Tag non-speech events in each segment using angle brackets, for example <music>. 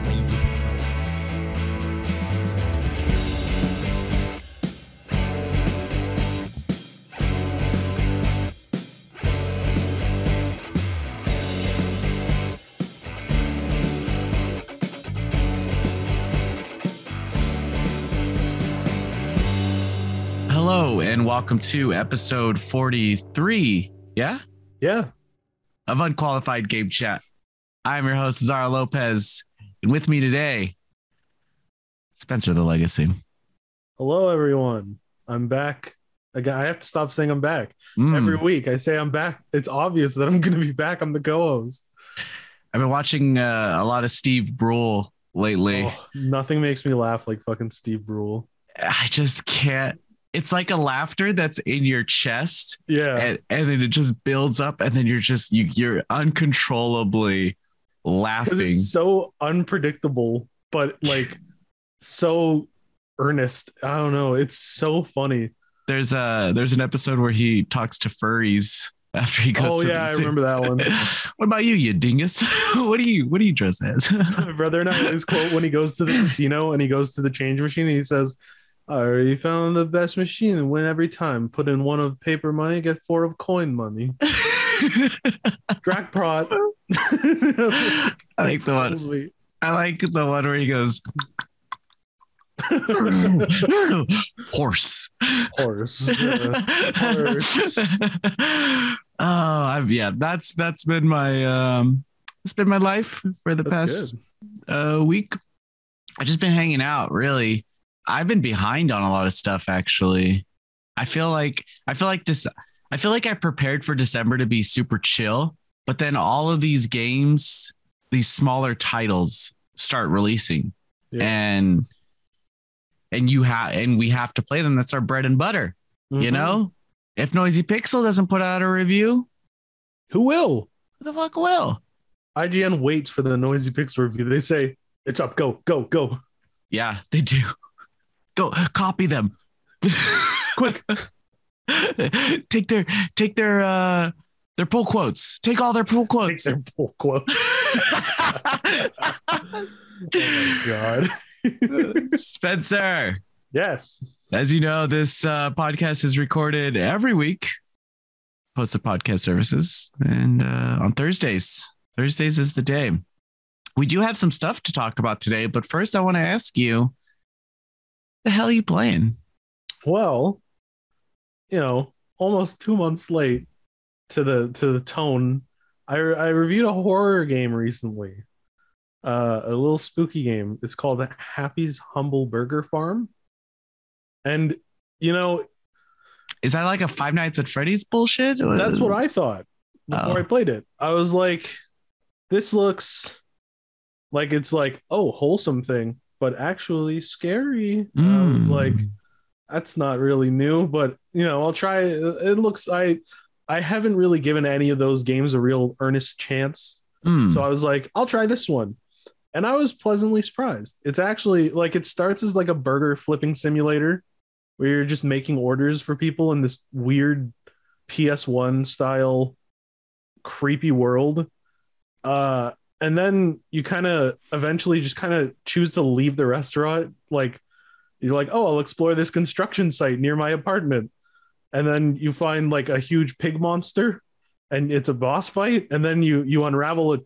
Pixel. Hello and welcome to episode 43. Yeah? Yeah. Of Unqualified Game Chat. I'm your host, Azario Lopez. And with me today, Spencer the Legacy. Hello, everyone. I'm back. Again, I have to stop saying I'm back. Mm. Every week I say I'm back. It's obvious that I'm going to be back. I'm the co-host. I've been watching uh, a lot of Steve Brule lately. Oh, nothing makes me laugh like fucking Steve Brule. I just can't. It's like a laughter that's in your chest, Yeah. and, and then it just builds up, and then you're just you you're uncontrollably laughing. it's so unpredictable, but like so earnest. I don't know. It's so funny. There's a there's an episode where he talks to furries after he goes. Oh yeah, I remember that one. <laughs> what about you, you dingus? <laughs> what do you what do you dress as? <laughs> My brother and I his quote when he goes to the casino and he goes to the change machine. He says, "I already found the best machine and win every time. Put in one of paper money, get four of coin money." <laughs> Dragprot. <laughs> I like the one. I like the one where he goes <laughs> horse. Horse. Yeah. Horse. oh, I've, yeah, that's that's been my um, it's been my life for the That's past uh, week. I've just been hanging out. Really, I've been behind on a lot of stuff. Actually, I feel like I feel like this. I feel like I prepared for December to be super chill, but then all of these games, these smaller titles, start releasing, Yeah. and and you have and we have to play them. That's our bread and butter. You Mhm. know, if Noisy Pixel doesn't put out a review, who will? who the fuck will? IGN waits for the noisy pixel review. They say it's up. Go, go, go, Yeah, they do. Go copy them. quick. <laughs> <laughs> take their take their uh their pull quotes. Take all their pull Take quotes. their pull quote. <laughs> <laughs> Oh my god. Spencer, yes. as you know, this uh, podcast is recorded every week, Post posted podcast services, and uh, on Thursdays. Thursdays is the day. We do have some stuff to talk about today, but first, I want to ask you, the hell are you playing? Well, you know, almost two months late to the to the tone. I I reviewed a horror game recently. Uh, a little spooky game. It's called Happy's Humble Burger Farm. And you know, Is that like a Five Nights at Freddy's bullshit? that's what I thought before Oh. I played it. I was like, this looks like it's like, oh, wholesome thing, but actually scary. I was Mm. like, that's not really new, but you know, I'll try it. Looks I I haven't really given any of those games a real earnest chance. Mm. So I was like, I'll try this one. And I was pleasantly surprised. It's actually like it starts as like a burger flipping simulator where you're just making orders for people in this weird PS1 style creepy world. Uh and then you kind of eventually just kind of choose to leave the restaurant like you're like, "Oh, I'll explore this construction site near my apartment." And then you find like a huge pig monster and it's a boss fight and then you you unravel a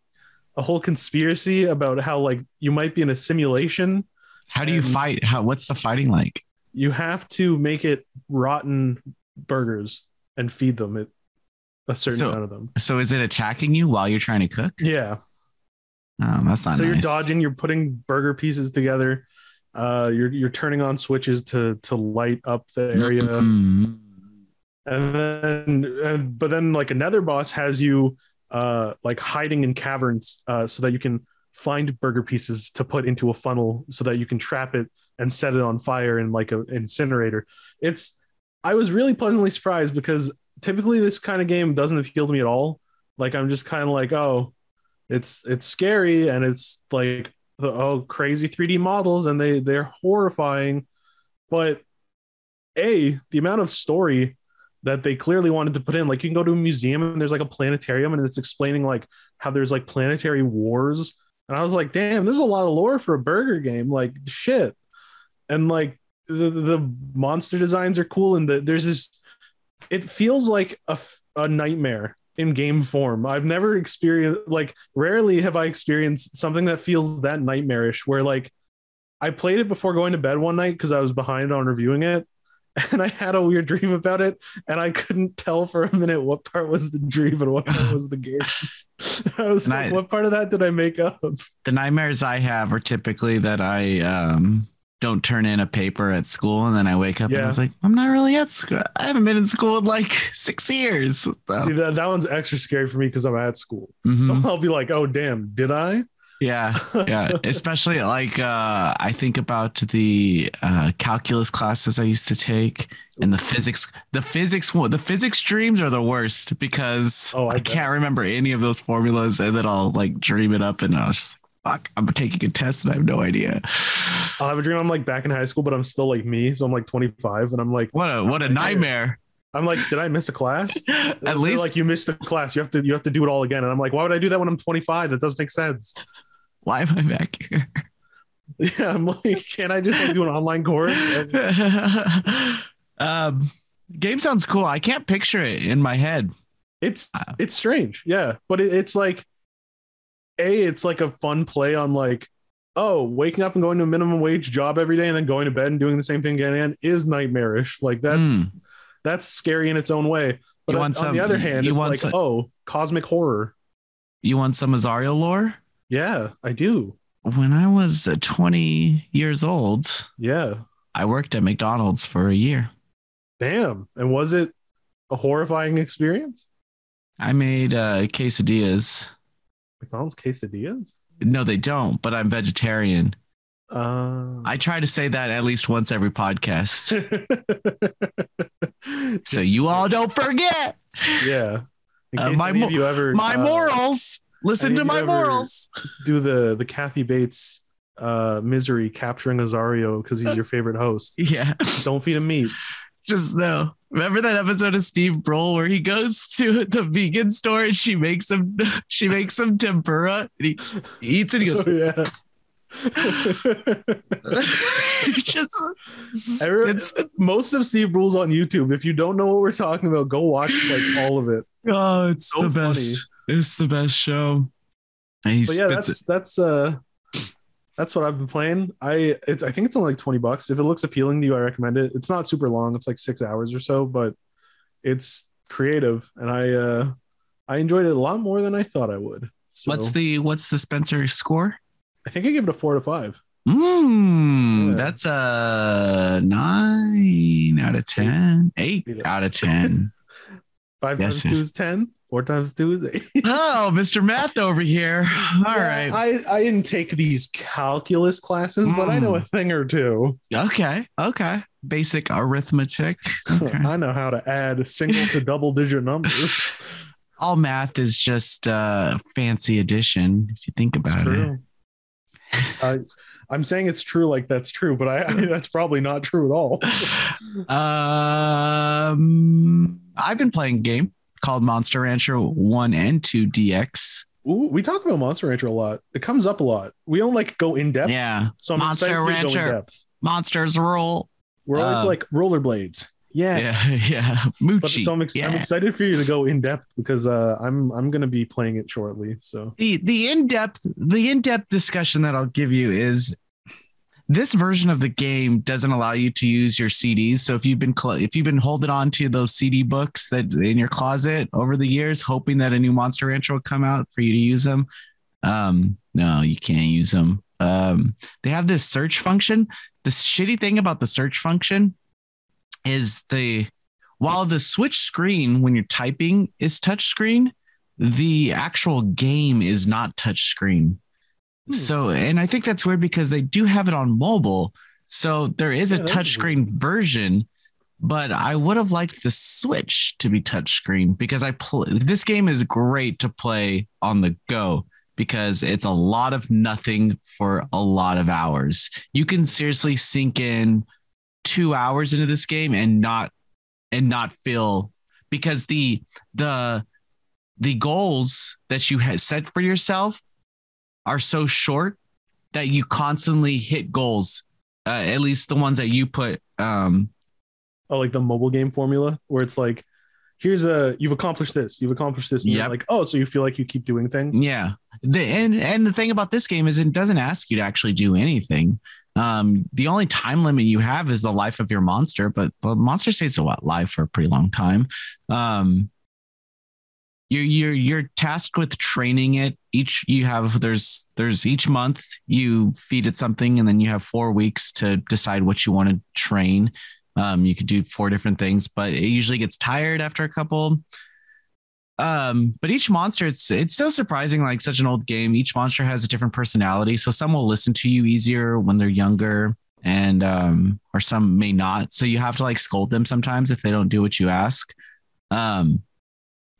a whole conspiracy about how like you might be in a simulation. How do you fight? How what's the fighting like? You have to make it rotten burgers and feed them it a certain So- amount of them. So is it attacking you while you're trying to cook? Yeah. Oh, that's not so you're dodging, you're putting burger pieces together. Uh, you're you're turning on switches to to light up the area, Mm. and then and, but then like another boss has you uh like hiding in caverns uh so that you can find burger pieces to put into a funnel so that you can trap it and set it on fire in like an incinerator. It's I was really pleasantly surprised because typically this kind of game doesn't appeal to me at all. Like I'm just kind of like, oh, it's it's scary and it's like the oh crazy 3D models and they they're horrifying. But a the amount of story that they clearly wanted to put in, like you can go to a museum and there's like a planetarium and it's explaining like how there's like planetary wars and I was like, damn, there's a lot of lore for a burger game. Like shit, and like the the monster designs are cool, and the, there's this. It feels like a a nightmare in game form. I've never experienced like rarely have I experienced something that feels that nightmarish where like I played it before going to bed one night because I was behind on reviewing it <laughs> and I had a weird dream about it and I couldn't tell for a minute what part was the dream and what part <laughs> was the game. <laughs> I was like, what part of that did I make up? The nightmares I have are typically that I um don't turn in a paper at school and then I wake up yeah. and I was like, I'm not really at school. I haven't been in school in like six years. So. See that that one's extra scary for me because I'm at school. Mm-hmm. So I'll be like, oh damn, did I? Yeah, yeah. <laughs> Especially like uh, I think about the uh, calculus classes I used to take and the physics. The physics the physics dreams are the worst because oh, I, I can't remember any of those formulas, and then I'll like dream it up, and I was just fuck, I'm taking a test and I have no idea. I'll have a dream I'm like back in high school, but I'm still like me. So I'm like 25 and I'm like, what a what a nightmare. I'm like, did I miss a class? <laughs> At They're least like you missed a class. You have to you have to do it all again. And I'm like, why would I do that when I'm 25? That doesn't make sense. Why am I back here? <laughs> Yeah, I'm like, can I just like, do an online course? <laughs> um, game sounds cool. I can't picture it in my head. It's uh, it's strange, yeah, but it, it's like a it's like a fun play on like oh waking up and going to a minimum wage job every day and then going to bed and doing the same thing again again is nightmarish. Like that's mm. that's scary in its own way. But on, on the other hand it's like some, oh cosmic horror. You want some Azario lore? Yeah i do. When i was uh, 20 years old yeah. I worked at mcdonald's for a year. Damn. And was it a horrifying experience? I made uh quesadillas McDonald's quesadillas? No, they don't, but I'm vegetarian. Uh, I try to say that at least once every podcast. <laughs> so you all don't forget. Yeah. Uh, my mo- ever, my uh, morals. Listen to my morals. Do the the Kathy Bates uh misery capturing Azario because he's your favorite host. <laughs> Yeah. Don't feed him meat. Just know. Remember that episode of Steve Brule where he goes to the vegan store and she makes him <laughs> she makes him tempura and he, he eats it. He goes, oh, yeah. <laughs> just it's, most of Steve Brule's on YouTube. If you don't know what we're talking about, go watch like all of it. Oh, it's so the best. Funny. It's the best show. but yeah, that's it. that's uh that's what I've been playing. I it's I think it's only like 20 bucks. If it looks appealing to you, I recommend it. It's not super long, it's like six hours or so, but it's creative and I uh I enjoyed it a lot more than I thought I would. So, what's the what's the Spencer score? I think I give it a four to five. Mm, yeah. that's a nine out of ten. Eight, Eight out of ten. <laughs> Five yes, times two is ten. Four times two is eight. oh, Mr. Math over here. All yeah, right. I, I didn't take these calculus classes, mm. but I know a hmm. thing or two. Okay. Okay. Basic arithmetic. <laughs> Okay. I know how to add single to double digit numbers. <laughs> All math is just a fancy addition, if you think about it. I, I'm saying it's true like that's true, but I, <laughs> I that's probably not true at all. um, I've been playing game called Monster Rancher 1 and 2 DX. Ooh, we talk about Monster Rancher a lot. It comes up a lot. We don't like go in depth. Yeah. So I'm Monster Rancher. Monsters rule. We're always uh, like rollerblades. Yeah. Yeah. <laughs> Yeah. Mochi. so I'm, ex- yeah. I'm, excited for you to go in depth because uh, I'm I'm gonna be playing it shortly. So the the in depth the in depth discussion that I'll give you is this version of the game doesn't allow you to use your CDs. So if you've been if you've been holding on to those CD books that in your closet over the years, hoping that a new Monster Rancher will come out for you to use them, um, no, you can't use them. Um, they have this search function. The shitty thing about the search function is the while the switch screen when you're typing is touch screen, the actual game is not touch screen. Hmm. So, and I think that's weird because they do have it on mobile. So there is a touchscreen version, but I would have liked the Switch to be touchscreen because I play this game is great to play on the go because it's a lot of nothing for a lot of hours. You can seriously sink in two hours into this game and not and not feel because the the the goals that you had set for yourself are so short that you constantly hit goals. Uh, at least the ones that you put. Um, Oh, like the mobile game formula where it's like, here's a you've accomplished this, you've accomplished this, and you're Yep. like, oh, so you feel like you keep doing things. Yeah. The and and the thing about this game is it doesn't ask you to actually do anything. Um, the only time limit you have is the life of your monster, but the monster stays a what live for a pretty long time. Um, you're you're you're tasked with training it. Each you have there's there's each month you feed it something, and then you have four weeks to decide what you want to train. Um, you could do four different things, but it usually gets tired after a couple um but each monster it's it's still surprising like such an old game each monster has a different personality so some will listen to you easier when they're younger and um or some may not so you have to like scold them sometimes if they don't do what you ask um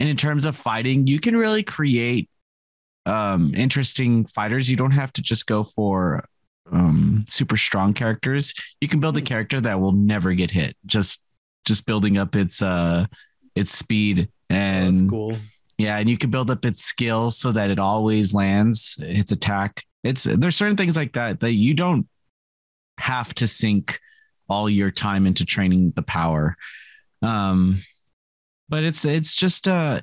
and in terms of fighting you can really create um interesting fighters you don't have to just go for um super strong characters you can build a character that will never get hit just just building up its uh its speed Oh, and that's cool. yeah, and you can build up its skill so that it always lands its attack. It's there's certain things like that that you don't have to sink all your time into training the power. Um but it's it's just uh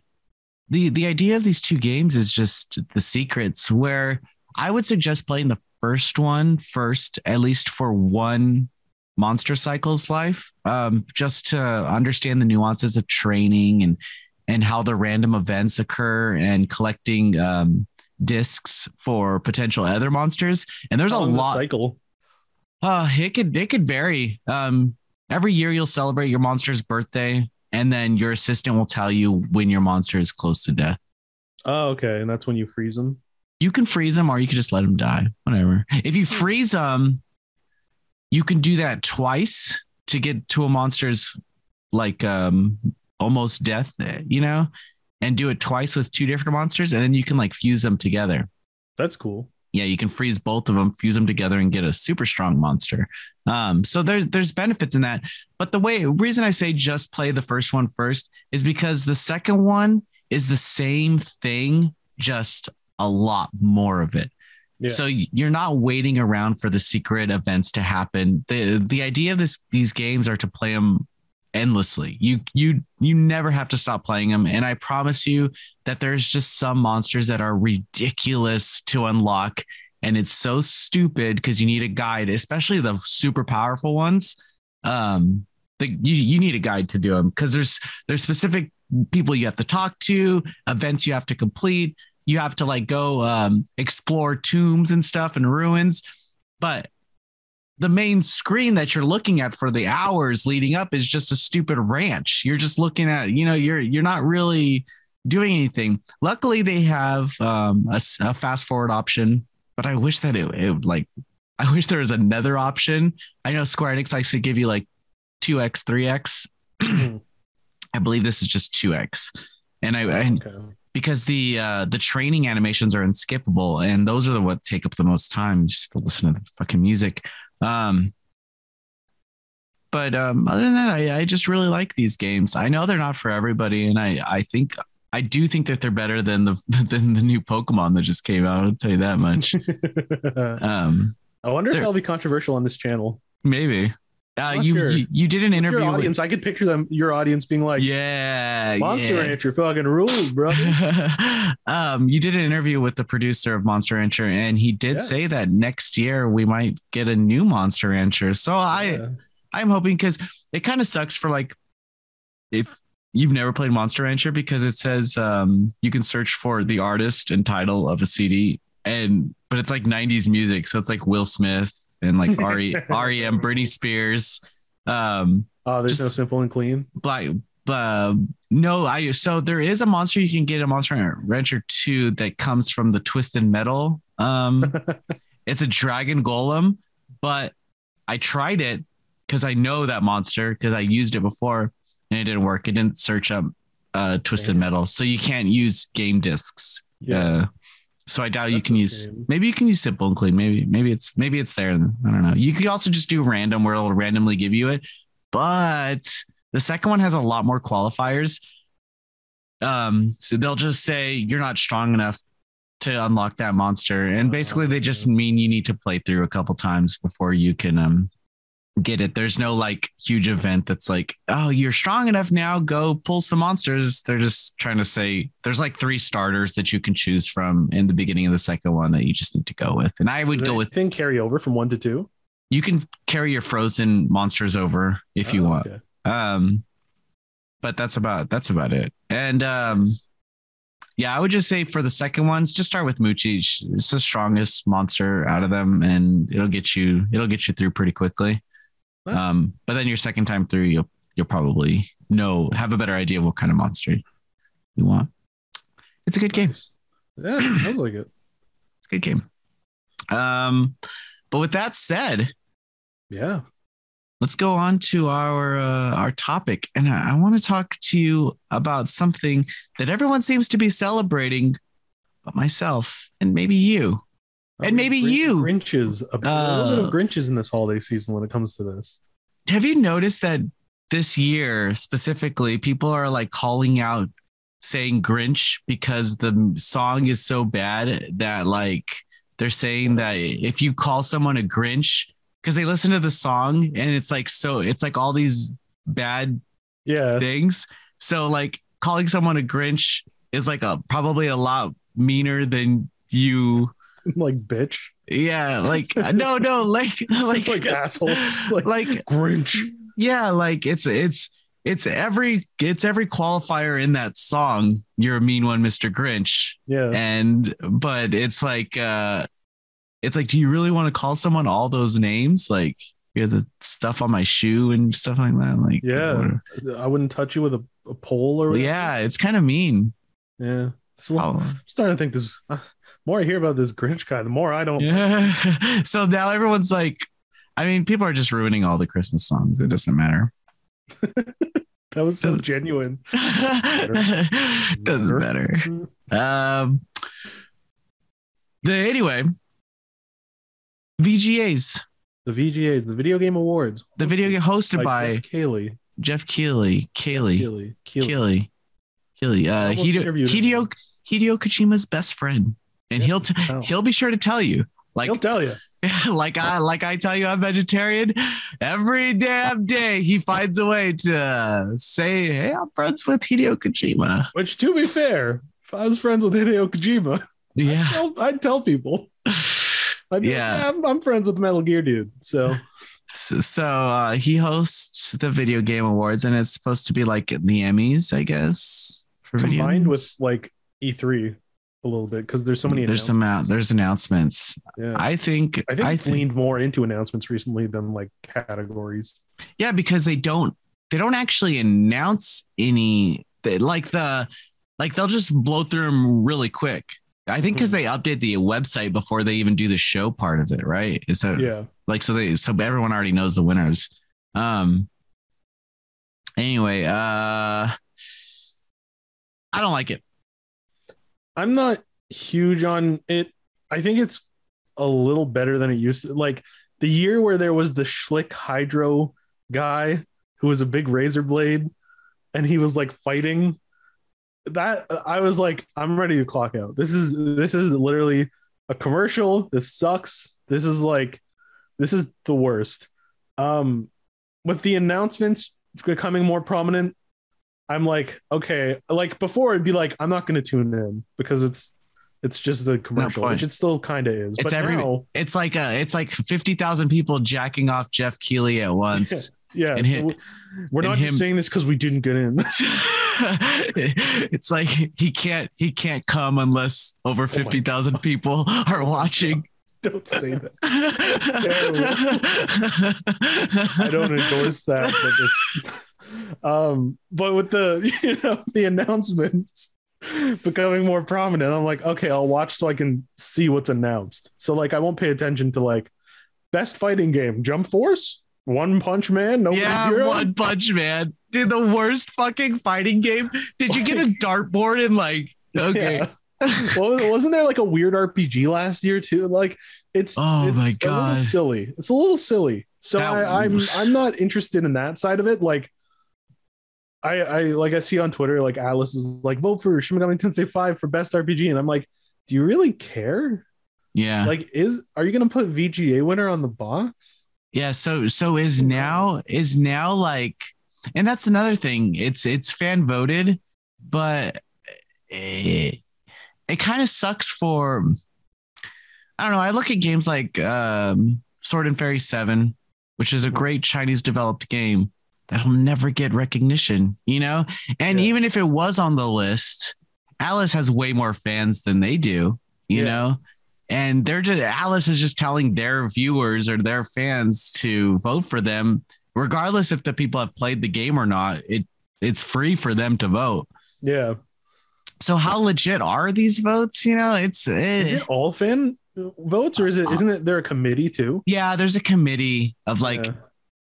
the the idea of these two games is just the secrets where I would suggest playing the first one first at least for one monster cycle's life um just to understand the nuances of training and and how the random events occur and collecting um, discs for potential other monsters. And there's How a lot. cycle. Uh, it could it could vary. Um, every year you'll celebrate your monster's birthday, and then your assistant will tell you when your monster is close to death. Oh, okay, and that's when you freeze them. You can freeze them, or you can just let them die. Whatever. If you freeze them, you can do that twice to get to a monster's like um almost death. You know, and do it twice with two different monsters, and then you can like fuse them together. That's cool. Yeah, you can freeze both of them, fuse them together, and get a super strong monster. Um, so there's there's benefits in that. But the way reason I say just play the first one first is because the second one is the same thing, just a lot more of it. Yeah. So you're not waiting around for the secret events to happen. the The idea of this these games are to play them endlessly. You you you never have to stop playing them, and I promise you that there's just some monsters that are ridiculous to unlock, and it's so stupid because you need a guide, especially the super powerful ones. Um, the, you you need a guide to do them because there's there's specific people you have to talk to, events you have to complete. You have to like go um, explore tombs and stuff and ruins, but the main screen that you're looking at for the hours leading up is just a stupid ranch. You're just looking at, you know, you're you're not really doing anything. Luckily, they have um, a, a fast forward option, but I wish that it, it would like, I wish there was another option. I know Square Enix likes to give you like two x, three x. <clears throat> I believe this is just two x, and I Okay. because the uh the training animations are unskippable and those are the what take up the most time just to listen to the fucking music um but um other than that I, I just really like these games. I know they're not for everybody and i i think i do think that they're better than the <laughs> than the new pokemon that just came out i'll tell you that much. <laughs> Um I wonder if that'll be controversial on this channel. maybe uh you, you you did an Your interview with, audience, I could picture them. Your audience being like, yeah "Monster yeah. Rancher fucking rules, bro." <laughs> um, you did an interview with the producer of Monster Rancher, and he did Yes. say that next year we might get a new Monster Rancher. So I, Yeah. I'm hoping because it kind of sucks for like if you've never played Monster Rancher because it says um, you can search for the artist and title of a CD, and but it's like '90s music, so it's like Will Smith and like <laughs> RE, REM, Britney Spears. Um, Oh, there's no simple and clean. black uh, no i so there is a monster you can get a monster rancher 2 that comes from the twisted metal um <laughs> it's a dragon golem but i tried it because i know that monster because i used it before and it didn't work it didn't search up uh twisted metal so you can't use game discs Yeah. uh, so I doubt you can use. Maybe you can use simple and clean. Maybe maybe it's maybe it's there. I don't know. You could also just do random where it'll randomly give you it. But the second one has a lot more qualifiers. Um, so they'll just say you're not strong enough to unlock that monster. And basically, they just mean you need to play through a couple times before you can um get it. There's no like huge event that's like, oh, you're strong enough now, go pull some monsters. They're just trying to say there's like three starters that you can choose from in the beginning of the second one that you just need to go with. And I would Does go with anything carry over from one to two you can carry your frozen monsters over if you Oh, want. okay. Um, but that's about that's about it. And um, yeah, I would just say for the second ones, just start with Mochi. It's the strongest monster out of them, and it'll get you it'll get you through pretty quickly. Um, but then your second time through, you'll you'll probably know have a better idea of what kind of monster you want. It's a good game. Yeah, it sounds like it. <clears throat> It's a good game. Um, but with that said, Yeah. let's go on to our uh, our topic and i, I want to talk to you about something that everyone seems to be celebrating but myself and maybe you And maybe Grin- you. Grinches. A, a little bit Uh, of Grinches in this holiday season when it comes to this. have you noticed that this year specifically people are like calling out saying grinch because the song is so bad that like they're saying that if you call someone a grinch because they listen to the song and it's like so it's like all these bad Yeah. things. So like calling someone a Grinch is like a probably a lot meaner than you. <laughs> like bitch. Yeah, like no, no, <laughs> like like Like asshole. It's like, like Grinch. yeah, like it's it's it's every it's every qualifier in that song. You're a mean one, Mr. Grinch. Yeah. And but it's like uh it's like, do you really want to call someone all those names? Like you're the stuff on my shoe and stuff like that. Like Yeah. what- I wouldn't touch you with a, a pole or whatever. yeah, it's kind of mean. Yeah. It's a lot- Oh. I'm starting to think this. Uh, more I hear about this Grinch guy, the more I don't. Yeah. <laughs> so now everyone's like, I mean, people are just ruining all the Christmas songs. It doesn't matter. <laughs> That was so genuine. <laughs> doesn't matter. Um. The anyway, VGAs, The VGAs, the Video Game Awards. the video game hosted by Jeff Keighley. Jeff Keighley, Keighley, Keighley. Keighley. Keighley, Keighley. Uh, Hideo, Hideo. Hideo Kojima's best friend, and he'll t- wow. he'll be sure to tell you. Like He'll tell you. <laughs> like I like I tell you I'm vegetarian every damn day he finds a way to say hey I'm friends with Hideo Kojima Which, to be fair, if I was friends with Hideo Kojima, <laughs> yeah I'd, I'd tell people. I'd yeah, like, I'm, I'm friends with Metal Gear Dude. So so, uh, he hosts the video game awards and it's supposed to be like the Emmys I guess for video combined with like E3 a little bit because there's so many. there's some out there's announcements Yeah. I think I think I think leaned more into announcements recently than like categories. Yeah, because they don't they don't actually announce any they, like the like they'll just blow through them really quick. I think because Mhm. they update the website before they even do the show part of it, right? Is that Yeah. like so they so everyone already knows the winners. Um anyway, uh I don't like it. I'm not huge on it. I think it's a little better than it used to. Like the year where there was the Schick Hydro guy who was a big razor blade and he was like fighting. That I was like, I'm ready to clock out. This is this is literally a commercial. This sucks. This is like this is the worst. Um with the announcements becoming more prominent, I'm like, okay, like before it'd be like, I'm not going to tune in because it's it's just the commercial, which it still kind of is. It's but every- now, It's like uh it's like 50,000 people jacking off Jeff Keighley at <laughs> once. yeah, and so him- we're not him- just saying this because we didn't get in. <laughs> it's like he can't he can't come unless over Oh my 50,000 people <laughs> are watching. don't say that. I don't endorse that. But it's, um, but with the <laughs> you know the announcements becoming more prominent, I'm like, okay, I'll watch so I can see what's announced. So like, I won't pay attention to like best fighting game, Jump Force, One Punch Man, No yeah, Zero. One Punch Man. Dude, the worst fucking fighting game. Did you get a dartboard and like <laughs> okay. Yeah. <laughs> well, wasn't there like a weird RPG last year too? Like it's Oh it's my a God. little silly. It's a little silly. So That I, I'm I'm not interested in that side of it. Like I I like I see on Twitter like Atlus is like vote for Shin Megami Tensei 5 for best RPG and I'm like do you really care? Yeah. Like, is are you gonna put VGA winner on the box? Yeah, so so is now is now like and that's another thing. It's it's fan voted, but it, it kind of sucks for I don't know. I look at games like um, Sword and Fairy 7, which is a great Chinese developed game that'll never get recognition, you know? And Yeah. even if it was on the list, Atlus has way more fans than they do, you Yeah. know? And they're just Atlus is just telling their viewers or their fans to vote for them, regardless if the people have played the game or not. It it's free for them to vote. Yeah. So how legit are these votes? You know, it's Is eh, it all fan votes or is it isn't it there a committee too? yeah. There's a committee of like, Yeah.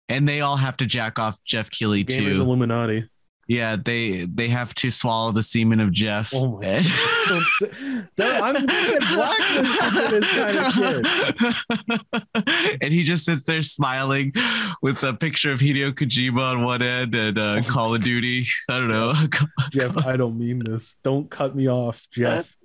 And they all have to jack off Jeff Keighley Gamers too. Illuminati. Yeah, they they have to swallow the semen of Jeff. Oh my <laughs> say- I'm blacklisted this kind of shit. <laughs> and he just sits there smiling with a picture of Hideo Kojima on one end and uh, Call of Duty. I don't know. <laughs> Jeff, I don't mean this. Don't cut me off, Jeff.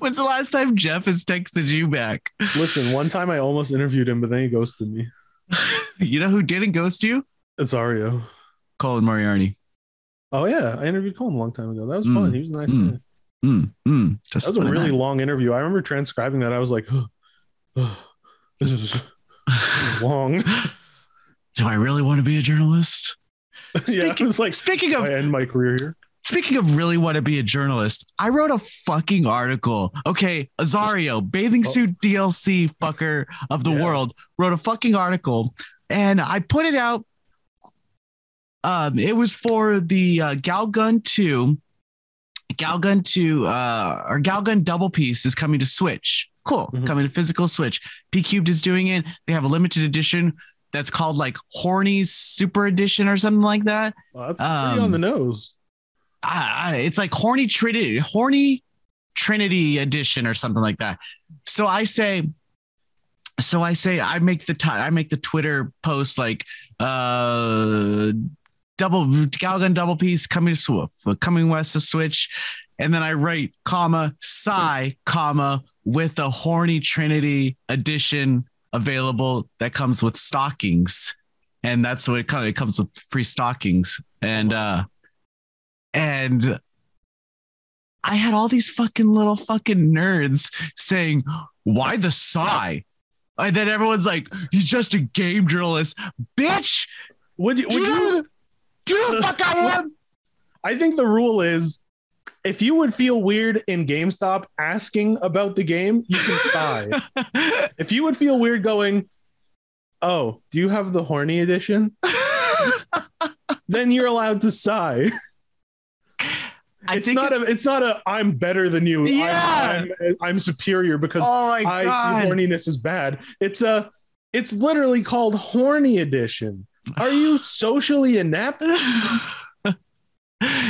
When's the last time Jeff has texted you back? Listen, one time I almost interviewed him, but then he ghosted me. <laughs> You know who didn't ghost you? It's Ario. Colin Moriarty. Oh yeah, I interviewed Colin a long time ago. That was Mm, fun. He was a nice mm. guy. Mm, mm, just That was a really long interview. I remember transcribing that. I was like, <gasps> <sighs> this is <laughs> long. Do I really want to be a journalist? <laughs> yeah, Speaking- it was like Speaking of I end my career here. Speaking of really want to be a journalist, I wrote a fucking article. Okay, Azario, bathing Oh. suit DLC fucker of the Yeah. world, wrote a fucking article, and I put it out. Um, it was for the uh, Galgun Two. Galgun Two, uh, or Galgun Double Peace is coming to Switch. Cool, Mhm. coming to physical Switch. PQube is doing it. They have a limited edition that's called like Horny Super Edition or something like that. Well, that's pretty Um, on the nose. I, it's like horny trinity horny trinity edition or something like that. So i say so i say i make the ti i make the twitter post like uh double galgun Double Peace coming to coming west to switch. And then i write comma sigh comma with a horny trinity edition available that comes with stockings. And that's what it comes it comes with free stockings. And uh and I had all these fucking little fucking nerds saying, "Why the sigh?" And then everyone's like, "He's just a game journalist, bitch." Would you? Do Would you you? do the fuck I <laughs> am? I think the rule is, if you would feel weird in GameStop asking about the game, you can sigh. <laughs> if you would feel weird going, "Oh, do you have the horny edition?" <laughs> then you're allowed to sigh. I it's not a. It's not a. I'm better than you. I'm- Yeah. I'm, I'm, superior because oh my I god! see horniness is bad. It's a. It's literally called horny edition. Are you socially inept? <sighs>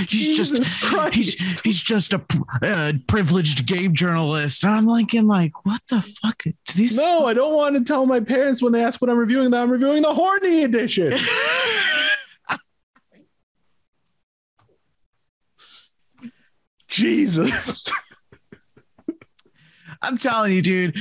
he's just Jesus Christ. he's, he's just a uh, privileged game journalist. And I'm like, in like, what the fuck? These No, I don't want to tell my parents when they ask what I'm reviewing that I'm reviewing the horny edition. <laughs> Jesus. <laughs> I'm telling you, dude.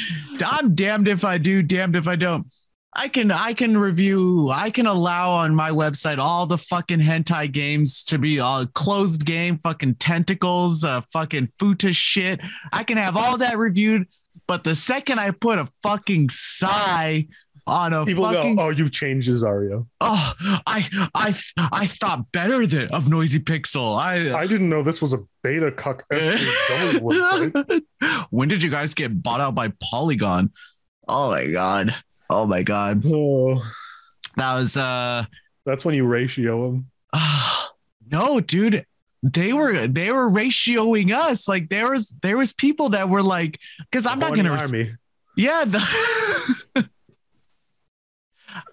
I'm damned if I do, damned if I don't. I can I can review, I can allow on my website all the fucking hentai games to be all closed game, fucking tentacles, uh fucking futa shit. I can have all that reviewed, but the second I put a fucking sigh on a People fucking go, "Oh, you've changed Zario." oh I I I thought better than of Noisy Pixel. I I didn't know this was a beta cuck <laughs> when did you guys get bought out by Polygon? Oh my god. Oh my god. Oh, That was uh that's when you ratio them. <sighs> no, dude. They were they were ratioing us. Like there was there was people that were like, because I'm not gonna res-. Yeah. The <laughs> <laughs>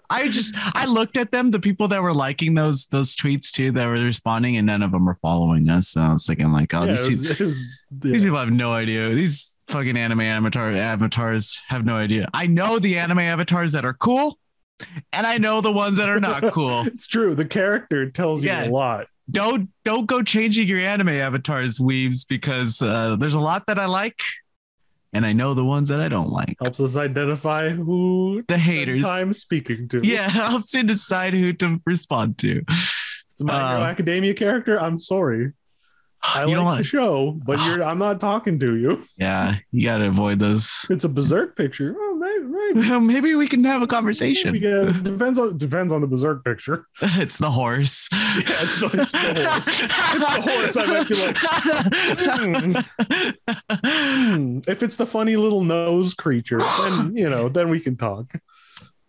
I just I looked at them, the people that were liking those those tweets too, that were responding, and none of them were following us. So I was thinking like, oh, Yeah, these it people was- was- These people have no idea. These fucking anime avatar avatars have no idea. I know the anime avatars that are cool, and I know the ones that are not <laughs> cool. It's true. The character tells you a lot. don't don't go changing your anime avatars, weaves, because uh, there's a lot that I like, and I know the ones that I don't like. Helps us identify who The haters. I'm speaking to. Yeah, <laughs> helps you decide who to respond to. It's my Um, Academia character. I'm sorry. I you like don't the want, show, but <sighs> you're I'm not talking to you. yeah, you gotta avoid those. It's a berserk picture. Oh, maybe, <laughs> maybe. We can have a conversation. get, depends on depends on the berserk picture. <laughs> It's the horse. <laughs> Yeah, it's the, it's the horse. It's the horse. I might be like, hmm. if it's the funny little nose creature, then you know, then we can talk.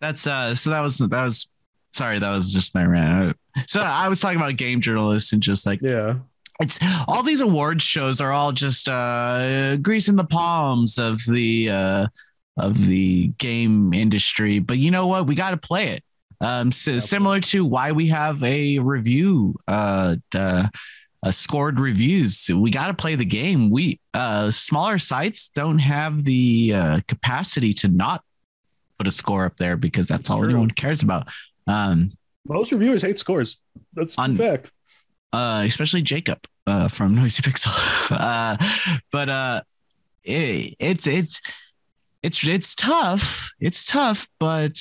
That's uh. So that was that was. Sorry, that was just my rant. So I was talking about game journalists and just like Yeah, it's all these awards shows are all just uh greasing the palms of the uh of the game industry but you know what we got to play it um si- similar to why we have a review uh, uh uh, scored reviews we got to play the game we uh smaller sites don't have the uh capacity to not put a score up there because that's It's all true. anyone cares about um most reviewers hate scores. That's On- fact. uh, especially Jacob uh, from Noisy Pixel. <laughs> uh, but uh, it, it's it's it's it's tough. It's tough, but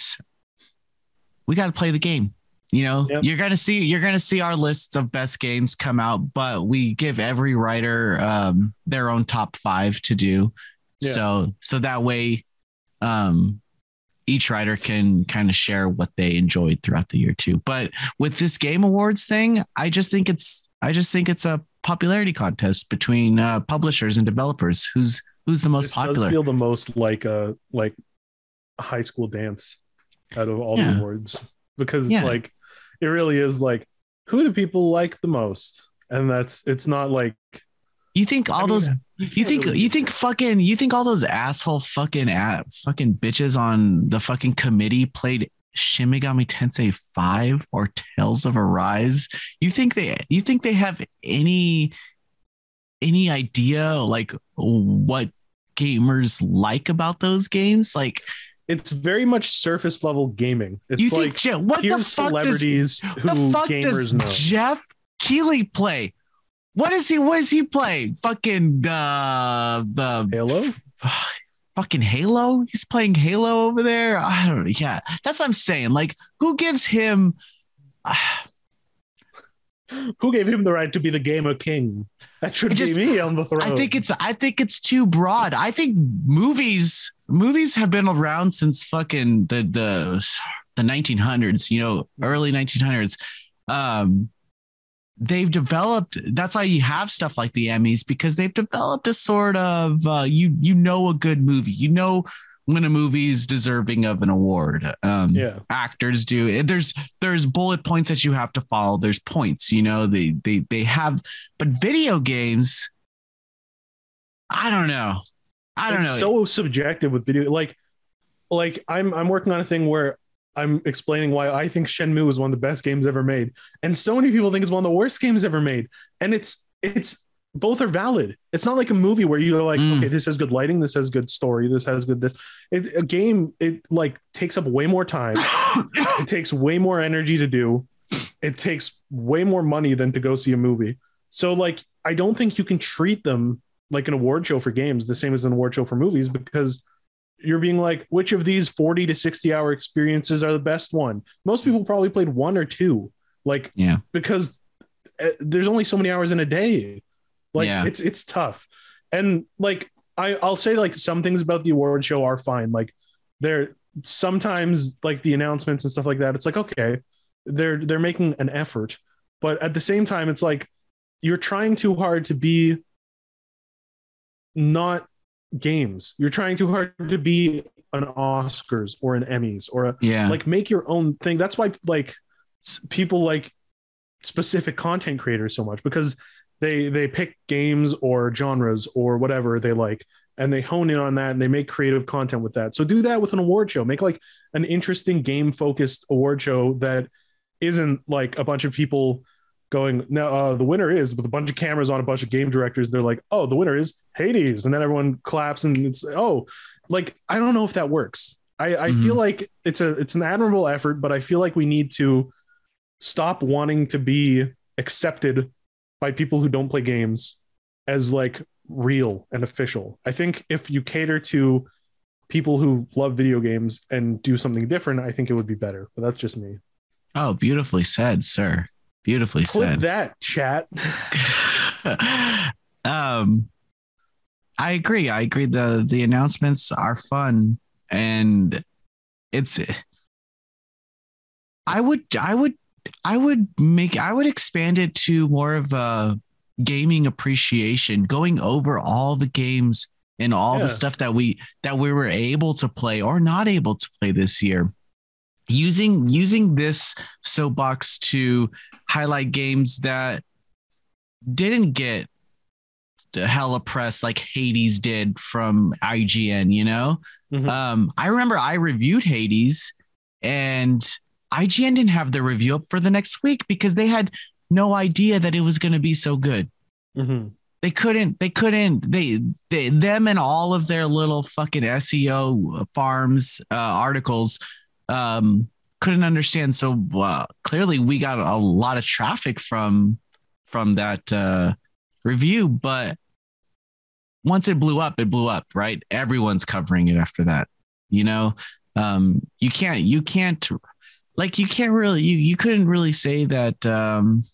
we got to play the game. You know, Yep. you're gonna see you're gonna see our lists of best games come out, but we give every writer um, their own top five to do. Yeah. So so that way, um, each writer can kind of share what they enjoyed throughout the year too. But with this game awards thing, I just think it's I just think it's a popularity contest between uh, publishers and developers. Who's who's the most This popular? does feel the most like a like high school dance out of all Yeah. the awards because it's Yeah. like it really is like who do people like the most, and that's it's not like you think all I mean, those you, you think really- you think fucking you think all those asshole fucking at fucking bitches on the fucking committee played Shin Megami Tensei 5 or Tales of Arise? You think they you think they have any any idea like what gamers like about those games? Like it's very much surface level gaming. It's you like think Je- what the fuck does celebrities the who fuck gamers does know. Jeff Keighley play? What is he? What does he play? Fucking uh, the Halo. fucking Halo. He's playing Halo over there. I don't know. Yeah, that's what I'm saying. Like, who gives him? Who gave him the right to be the gamer king? That should just- be me on the throne. I think it's. I think it's too broad. I think movies. Movies have been around since fucking the the the 1900s. You know, early 1900s. Um, they've developed. That's why you have stuff like the Emmys because they've developed a sort of. Uh, you you know a good movie. You know when a movie's deserving of an award. Um, yeah. actors do there's there's bullet points that you have to follow. There's points you know they they they have but video games i don't know. I don't it's know. so subjective with video like like i'm i'm working on a thing where i'm explaining why i think shenmue is one of the best games ever made. And so many people think it's one of the worst games ever made. And it's it's both are valid. It's not like a movie where you're like Mm. okay this has good lighting this has good story this has good this. It, a game it like takes up way more time. <laughs> It takes way more energy to do. It takes way more money than to go see a movie. So like i don't think you can treat them like an award show for games the same as an award show for movies because you're being like which of these 40 to 60 hour experiences are the best one? Most people probably played one or two. Like yeah. because uh, there's only so many hours in a day like Yeah. it's it's tough. And like I, i'll say like some things about the award show are fine. Like they're sometimes like the announcements and stuff like that it's like okay they're they're making an effort. But at the same time it's like you're trying too hard to be not games. You're trying too hard to be an oscars or an emmys or a yeah. like make your own thing. That's why like people like specific content creators so much because they they pick games or genres or whatever they like and they hone in on that and they make creative content with that. So do that with an award show. Make like an interesting game focused award show that isn't like a bunch of people going now uh, the winner is with a bunch of cameras on a bunch of game directors. They're like oh the winner is hades and then everyone claps and it's oh like i don't know if that works. I i Mhm. feel like it's a it's an admirable effort but i feel like we need to stop wanting to be accepted by people who don't play games as like real and official. I think if you cater to people who love video games and do something different, I think it would be better. But that's just me. Oh, beautifully said, sir. Beautifully Clip said. that chat. <laughs> um I agree. I agree. The the announcements are fun and it's I would I would I would make I would expand it to more of a gaming appreciation, going over all the games and all Yeah. the stuff that we that we were able to play or not able to play this year. Using using this soapbox to highlight games that didn't get the hella press like Hades did from IGN, you know? Mhm. Um, I remember I reviewed Hades and IGN didn't have the review up for the next week because they had no idea that it was going to be so good. Mhm. They couldn't, they couldn't, they, they, them and all of their little fucking SEO farms uh, articles um, couldn't understand. So uh, clearly we got a lot of traffic from, from that uh, review, but once it blew up, it blew up, right? Everyone's covering it after that. You know, um, you can't, you can't, like, you can't really, you you couldn't really say that um,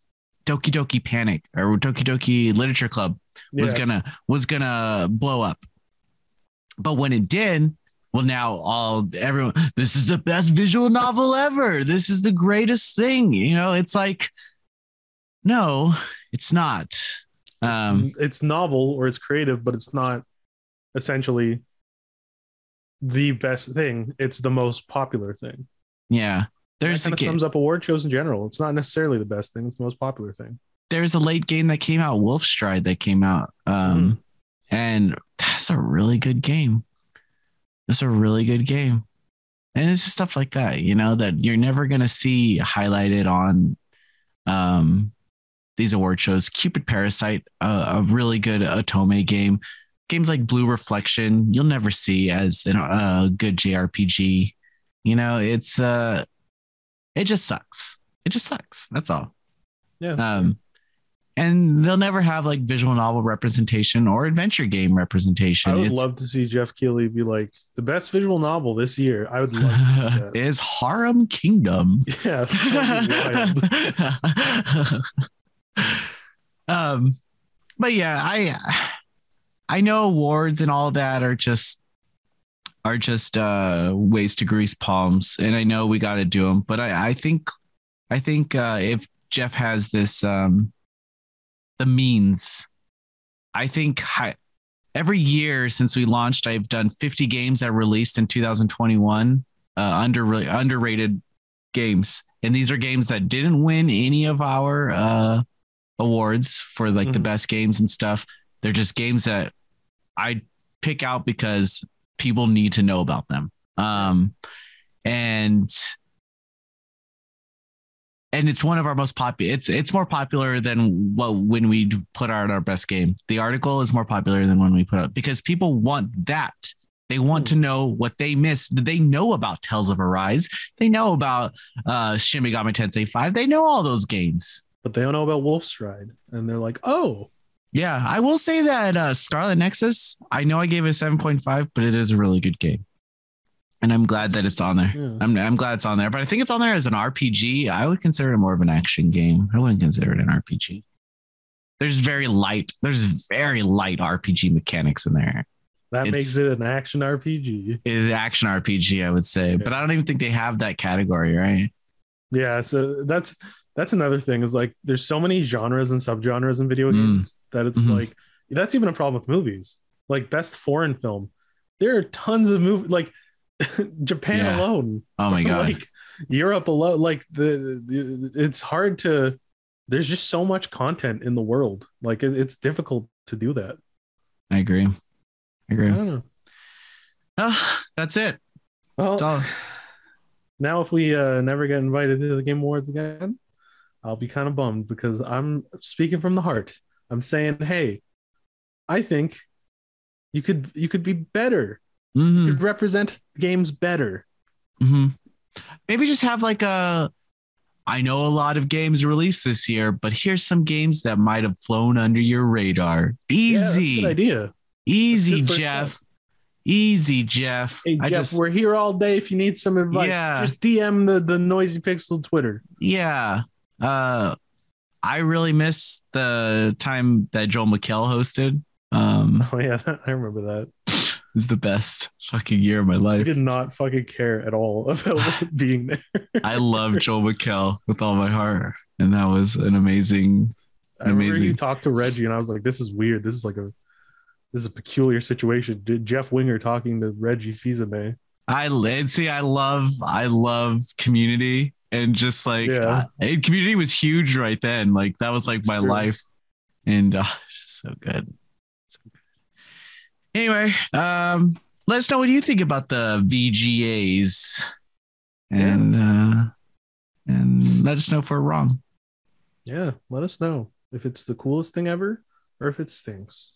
Doki Doki Panic or Doki Doki Literature Club was Yeah. gonna was gonna blow up, but when it did, well, now all everyone, this is the best visual novel ever. This is the greatest thing. You know, it's like, no, it's not. Um, it's novel or it's creative, but it's not essentially the best thing. It's the most popular thing. yeah, there's that kind of sums up award shows in general. It's not necessarily the best thing. It's the most popular thing. there's a late game that came out, Wolfstride, that came out, um, and that's a really good game. It's a really good game, and it's just stuff like that, you know, that you're never gonna see highlighted on, um, these award shows. Cupid Parasite, uh, a really good Otome game. Games like Blue Reflection, you'll never see as a good JRPG. You know, it's uh, it just sucks. It just sucks. That's all. Yeah. Um, and they'll never have like visual novel representation or adventure game representation. I would It's- love to see Jeff Keighley be like the best visual novel this year. I would love to see that. <laughs> is Harem Kingdom. <laughs> yeah. that'd be wild. <laughs> um, but yeah, I I know awards and all that are just are just uh ways to grease palms, and I know we got to do them. But I I think I think uh, if Jeff has this um the means, I think hi- every year since we launched, I've done 50 games that released in 2021, uh, under underrated games, and these are games that didn't win any of our uh awards for like the Mhm. best games and stuff. They're just games that I pick out because people need to know about them. Um, and and it's one of our most popular. It's it's more popular than what when we put out our best game. The article is more popular than when we put out because people want that. They want to know what they missed. They know about Tales of Arise. They know about uh, Shin Megami Tensei Five. They know all those games. but they don't know about Wolfstride. And they're like, oh, Yeah, I will say that uh, Scarlet Nexus. I know I gave it seven point five, but it is a really good game, and I'm glad that it's on there. yeah. I'm I'm glad it's on there, but I think it's on there as an RPG. I would consider it more of an action game. I wouldn't consider it an RPG. There's very light. There's very light RPG mechanics in there. that it's- makes it an action RPG. Is action RPG, I would say, but I don't even think they have that category, right? Yeah, so that's that's another thing is like there's so many genres and subgenres in video Mm. That it's Mhm. like that's even a problem with movies. Like best foreign film, there are tons of movies like <laughs> Japan Yeah. alone, Oh my <laughs> god. like Europe alone. Like the, the it's hard to. There's just so much content in the world. Like it, it's difficult to do that. I agree. I I agree. don't know. Oh, that's it. Well, That's <sighs> now if we uh, never get invited to the Game Awards again, I'll be kind of bummed because I'm speaking from the heart. I'm saying, hey, I think you could you could be better. You Mhm, could represent games better. mhm. Maybe just have like a I know a lot of games released this year, but here's some games that might have flown under your radar. Yeah, Easy, good idea. easy, Jeff. step. Easy, Jeff. Hey I Jeff, just- we're here all day. If you need some advice, Yeah. just DM the the noisy pixel Twitter. yeah. Uh, I really miss the time that Joel McHale hosted. Um, <laughs> Oh yeah, <laughs> I remember that. it was the best fucking year of my life. I did not fucking care at all <laughs> about being there. I love Joel McHale with all my heart, and that was an amazing. I remember Amazing. you talked to Reggie, and I was like, "This is weird. This is like a this is a peculiar situation." Did Jeff Winger talking to Reggie Fils-Aimé? I see. I love. I love Community, and just like Yeah. uh, Community was huge right then. Like that was like my True. life, and uh, <laughs> so good. So good. Anyway, um, let us know what you think about the VGAs, and uh, and let us know if we're wrong. Yeah, let us know if it's the coolest thing ever or if it stinks.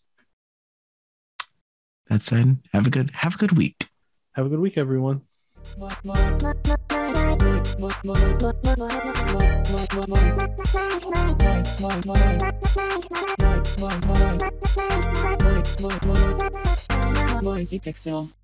That said, have a good have a good week. Have a good week, everyone. Noisy Pixel.